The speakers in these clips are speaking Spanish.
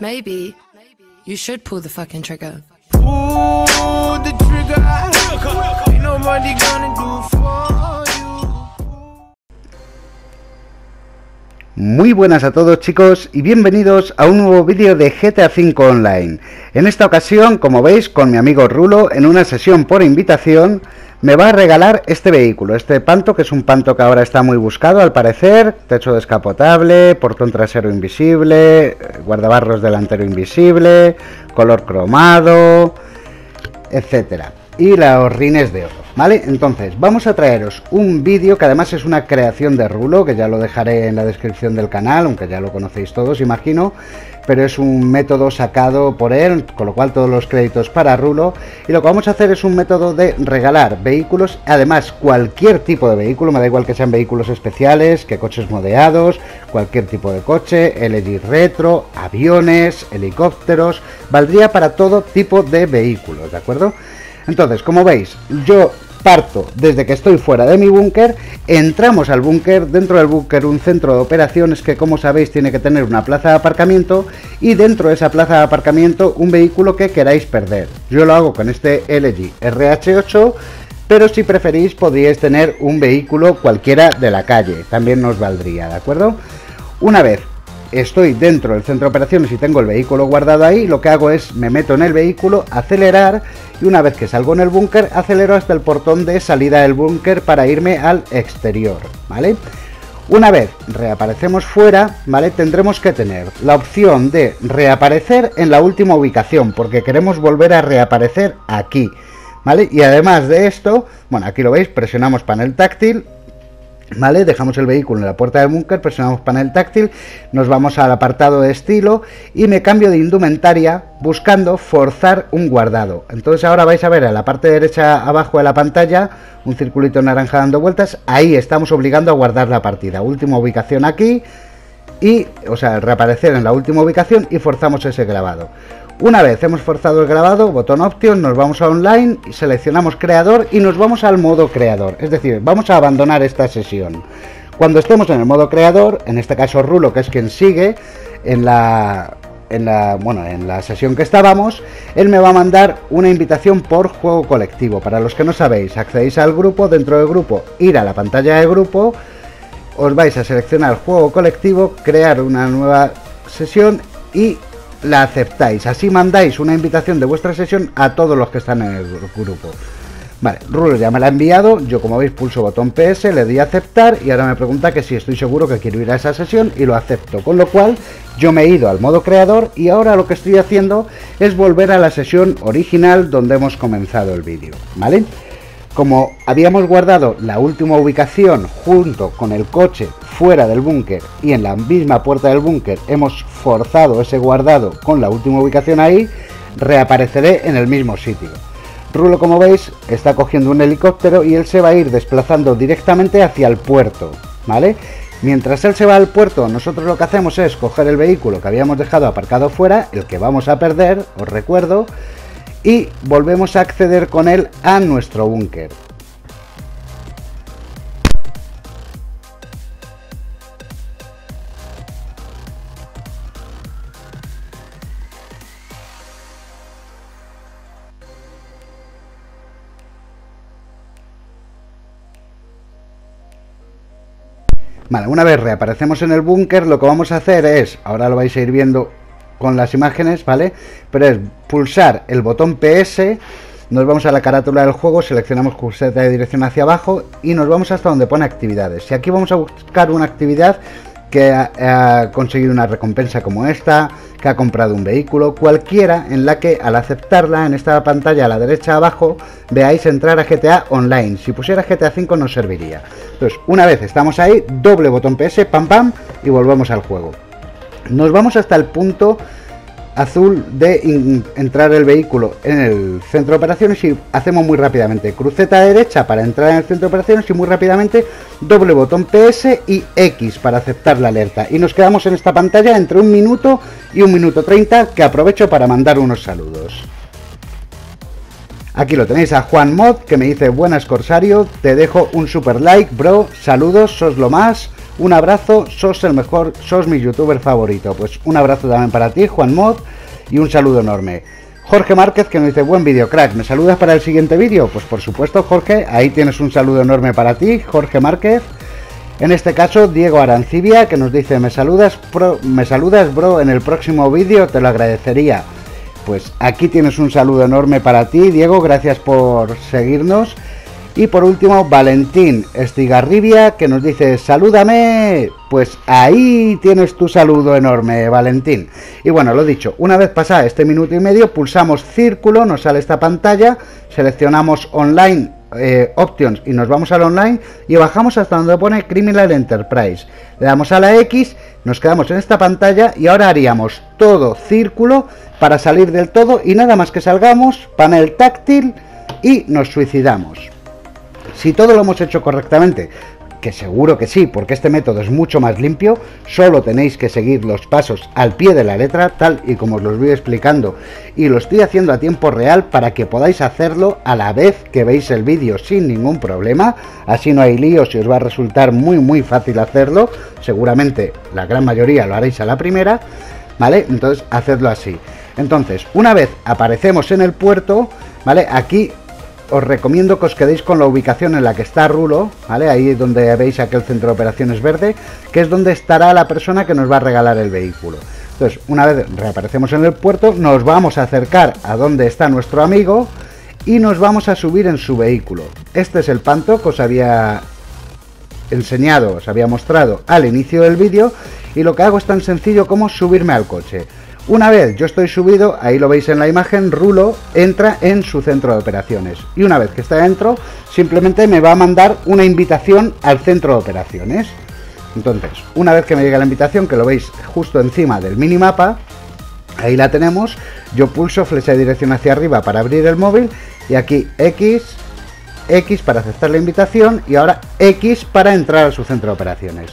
Maybe you should pull the fucking trigger. Pull the trigger. Ain't nobody gonna do for you. Muy buenas a todos chicos y bienvenidos a un nuevo vídeo de GTA V Online. En esta ocasión, como veis, con mi amigo Rulo, en una sesión por invitación, me va a regalar este vehículo, este Panto, que es un Panto que ahora está muy buscado al parecer, techo descapotable, portón trasero invisible, guardabarros delantero invisible, color cromado, etcétera. Y los rines de oro, ¿vale? Entonces, vamos a traeros un vídeo que además es una creación de Rulo, que ya lo dejaré en la descripción del canal, aunque ya lo conocéis todos, imagino, pero es un método sacado por él, con lo cual todos los créditos para Rulo. Y lo que vamos a hacer es un método de regalar vehículos, además cualquier tipo de vehículo, me da igual que sean vehículos especiales, que coches modeados, cualquier tipo de coche, LG retro, aviones, helicópteros, valdría para todo tipo de vehículos, ¿de acuerdo? Entonces, como veis, yo parto desde que estoy fuera de mi búnker, entramos al búnker, dentro del búnker un centro de operaciones que como sabéis tiene que tener una plaza de aparcamiento y dentro de esa plaza de aparcamiento un vehículo que queráis perder. Yo lo hago con este LG RH8, pero si preferís podríais tener un vehículo cualquiera de la calle, también nos valdría, ¿de acuerdo? Una vez estoy dentro del centro de operaciones y tengo el vehículo guardado ahí, lo que hago es me meto en el vehículo, acelerar y una vez que salgo en el búnker, acelero hasta el portón de salida del búnker para irme al exterior, ¿vale? Una vez reaparecemos fuera, ¿vale? Tendremos que tener la opción de reaparecer en la última ubicación, porque queremos volver a reaparecer aquí, ¿vale? Y además de esto, bueno, aquí lo veis, presionamos panel táctil, ¿Vale? Dejamos el vehículo en la puerta del búnker, presionamos panel táctil, nos vamos al apartado de estilo y me cambio de indumentaria buscando forzar un guardado. Entonces ahora vais a ver en la parte derecha abajo de la pantalla un circulito naranja dando vueltas, ahí estamos obligando a guardar la partida. Última ubicación aquí y, o sea, reaparecer en la última ubicación y forzamos ese grabado. Una vez hemos forzado el grabado, botón option, nos vamos a online, seleccionamos creador y nos vamos al modo creador. Es decir, vamos a abandonar esta sesión. Cuando estemos en el modo creador, en este caso Rulo, que es quien sigue en la, en la, bueno, en la sesión que estábamos, él me va a mandar una invitación por juego colectivo. Para los que no sabéis, accedéis al grupo, dentro del grupo, ir a la pantalla de grupo, os vais a seleccionar juego colectivo, crear una nueva sesión y la aceptáis. Así mandáis una invitación de vuestra sesión a todos los que están en el grupo. Vale, Rulo ya me la ha enviado, yo como veis pulso botón PS, le doy a aceptar y ahora me pregunta que si estoy seguro que quiero ir a esa sesión y lo acepto. Con lo cual yo me he ido al modo creador y ahora lo que estoy haciendo es volver a la sesión original donde hemos comenzado el vídeo. ¿Vale? Como habíamos guardado la última ubicación junto con el coche fuera del búnker y en la misma puerta del búnker hemos forzado ese guardado con la última ubicación ahí, reapareceré en el mismo sitio. Rulo, como veis, está cogiendo un helicóptero y él se va a ir desplazando directamente hacia el puerto, ¿vale? Mientras él se va al puerto, nosotros lo que hacemos es coger el vehículo que habíamos dejado aparcado fuera, el que vamos a perder, os recuerdo, y volvemos a acceder con él a nuestro búnker. Vale, una vez reaparecemos en el búnker, lo que vamos a hacer es, ahora lo vais a ir viendo con las imágenes, ¿vale? Pero es pulsar el botón PS, nos vamos a la carátula del juego, seleccionamos curseta de dirección hacia abajo y nos vamos hasta donde pone actividades. Y aquí vamos a buscar una actividad que ha, ha, conseguido una recompensa como esta, que ha comprado un vehículo, cualquiera en la que al aceptarla en esta pantalla a la derecha abajo veáis entrar a GTA Online. Si pusiera GTA 5 nos serviría. Entonces, una vez estamos ahí, doble botón PS, pam pam, y volvemos al juego. Nos vamos hasta el punto azul de entrar el vehículo en el centro de operaciones y hacemos muy rápidamente. Cruceta derecha para entrar en el centro de operaciones y muy rápidamente doble botón PS y X para aceptar la alerta. Y nos quedamos en esta pantalla entre un minuto y un minuto 30 que aprovecho para mandar unos saludos. Aquí lo tenéis a Juan Mod que me dice buenas Corsario te dejo un super like bro saludos sos lo más Un abrazo, sos el mejor, sos mi youtuber favorito. Pues un abrazo también para ti, Juan Mod, y un saludo enorme. Jorge Márquez que nos dice, buen vídeo, crack, ¿me saludas para el siguiente vídeo? Pues por supuesto, Jorge, ahí tienes un saludo enorme para ti, Jorge Márquez. En este caso, Diego Arancibia, que nos dice, me saludas, me saludas, bro, en el próximo vídeo, te lo agradecería. Pues aquí tienes un saludo enorme para ti, Diego, gracias por seguirnos. Y por último, Valentín Estigarribia, que nos dice, salúdame. Pues ahí tienes tu saludo enorme, Valentín. Y bueno, lo dicho, una vez pasada este minuto y medio, pulsamos círculo, nos sale esta pantalla, seleccionamos online eh, options y nos vamos al online y bajamos hasta donde pone Criminal Enterprise. Le damos a la X, nos quedamos en esta pantalla y ahora haríamos todo círculo para salir del todo y nada más que salgamos, panel táctil y nos suicidamos. Si todo lo hemos hecho correctamente, que seguro que sí, porque este método es mucho más limpio, solo tenéis que seguir los pasos al pie de la letra, tal y como os los voy explicando, y lo estoy haciendo a tiempo real para que podáis hacerlo a la vez que veis el vídeo sin ningún problema, así no hay líos y os va a resultar muy muy fácil hacerlo, seguramente la gran mayoría lo haréis a la primera, ¿vale? Entonces, hacedlo así. Entonces, una vez aparecemos en el puerto, ¿vale? Aquí os recomiendo que os quedéis con la ubicación en la que está Rulo, ¿vale? Ahí donde veis aquel centro de operaciones verde, que es donde estará la persona que nos va a regalar el vehículo. Entonces, una vez reaparecemos en el puerto, nos vamos a acercar a donde está nuestro amigo y nos vamos a subir en su vehículo. Este es el panto que os había enseñado, os había mostrado al inicio del vídeo y lo que hago es tan sencillo como subirme al coche. Una vez yo estoy subido, ahí lo veis en la imagen, Rulo entra en su centro de operaciones. Y una vez que está dentro, simplemente me va a mandar una invitación al centro de operaciones. Entonces, una vez que me llega la invitación, que lo veis justo encima del minimapa, ahí la tenemos, yo pulso flecha de dirección hacia arriba para abrir el móvil y aquí X, X para aceptar la invitación y ahora X para entrar a su centro de operaciones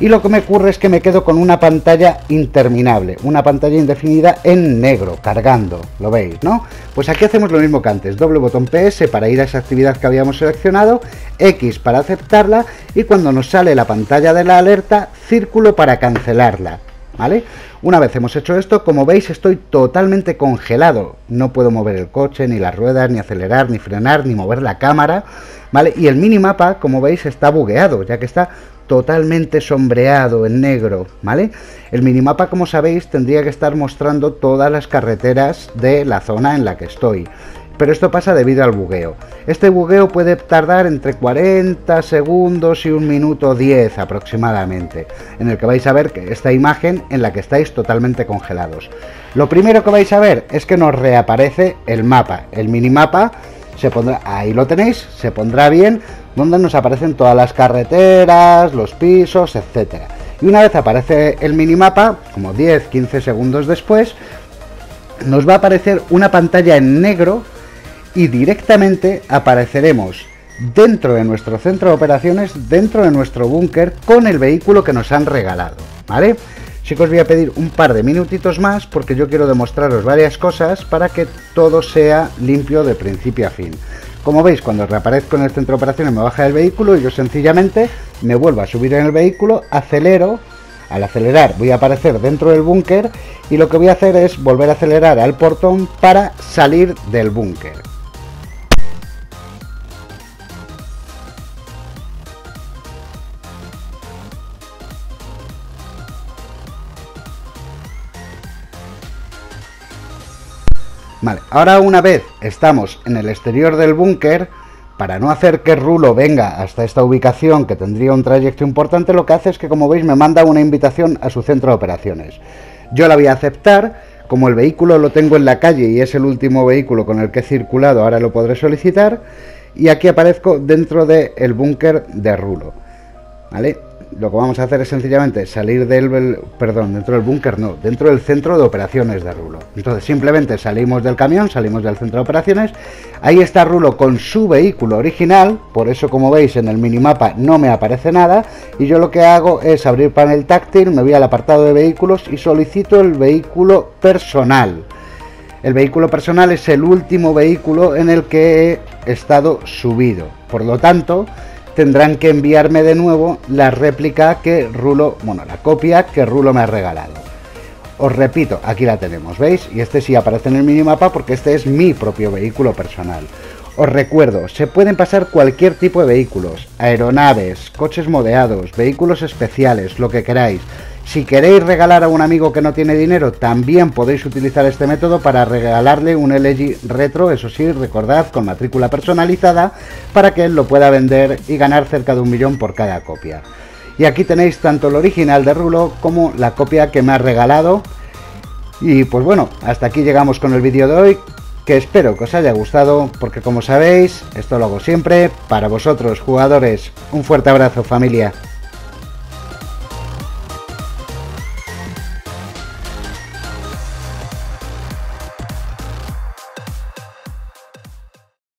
y lo que me ocurre es que me quedo con una pantalla interminable, una pantalla indefinida en negro, cargando, lo veis, ¿no? Pues aquí hacemos lo mismo que antes, doble botón PS para ir a esa actividad que habíamos seleccionado, X para aceptarla y cuando nos sale la pantalla de la alerta, círculo para cancelarla, ¿vale? Una vez hemos hecho esto, como veis estoy totalmente congelado, no puedo mover el coche, ni las ruedas, ni acelerar, ni frenar, ni mover la cámara, ¿vale? Y el minimapa, como veis, está bugueado, ya que está totalmente sombreado en negro, ¿vale? El minimapa, como sabéis, tendría que estar mostrando todas las carreteras de la zona en la que estoy. Pero esto pasa debido al bugueo. Este bugueo puede tardar entre 40 segundos y un minuto 10 aproximadamente, en el que vais a ver esta imagen en la que estáis totalmente congelados. Lo primero que vais a ver es que nos reaparece el mapa, el minimapa se pondrá, ahí lo tenéis, se pondrá bien, donde nos aparecen todas las carreteras, los pisos, etcétera. Y una vez aparece el minimapa, como 10-15 segundos después, nos va a aparecer una pantalla en negro y directamente apareceremos dentro de nuestro centro de operaciones, dentro de nuestro búnker, con el vehículo que nos han regalado, ¿vale? Chicos, voy a pedir un par de minutitos más porque yo quiero demostraros varias cosas para que todo sea limpio de principio a fin. Como veis, cuando reaparezco en el centro de operaciones me baja el vehículo y yo sencillamente me vuelvo a subir en el vehículo, acelero, al acelerar voy a aparecer dentro del búnker y lo que voy a hacer es volver a acelerar al portón para salir del búnker. Ahora una vez estamos en el exterior del búnker, para no hacer que Rulo venga hasta esta ubicación que tendría un trayecto importante, lo que hace es que, como veis, me manda una invitación a su centro de operaciones. Yo la voy a aceptar, como el vehículo lo tengo en la calle y es el último vehículo con el que he circulado, ahora lo podré solicitar, y aquí aparezco dentro del búnker de Rulo. ¿Vale? Lo que vamos a hacer es sencillamente salir del, perdón, dentro del búnker, no, dentro del centro de operaciones de Rulo. Entonces simplemente salimos del camión, salimos del centro de operaciones, ahí está Rulo con su vehículo original, por eso como veis en el minimapa no me aparece nada, y yo lo que hago es abrir panel táctil, me voy al apartado de vehículos y solicito el vehículo personal. El vehículo personal es el último vehículo en el que he estado subido, por lo tanto tendrán que enviarme de nuevo la réplica que Rulo, bueno, la copia que Rulo me ha regalado. Os repito, aquí la tenemos, ¿veis? Y este sí aparece en el minimapa porque este es mi propio vehículo personal. Os recuerdo, se pueden pasar cualquier tipo de vehículos, aeronaves, coches modeados, vehículos especiales, lo que queráis. Si queréis regalar a un amigo que no tiene dinero, también podéis utilizar este método para regalarle un LG retro, eso sí, recordad, con matrícula personalizada, para que él lo pueda vender y ganar cerca de un millón por cada copia. Y aquí tenéis tanto el original de Rulo como la copia que me ha regalado. Y pues bueno, hasta aquí llegamos con el vídeo de hoy, que espero que os haya gustado, porque como sabéis, esto lo hago siempre para vosotros, jugadores. Un fuerte abrazo familia.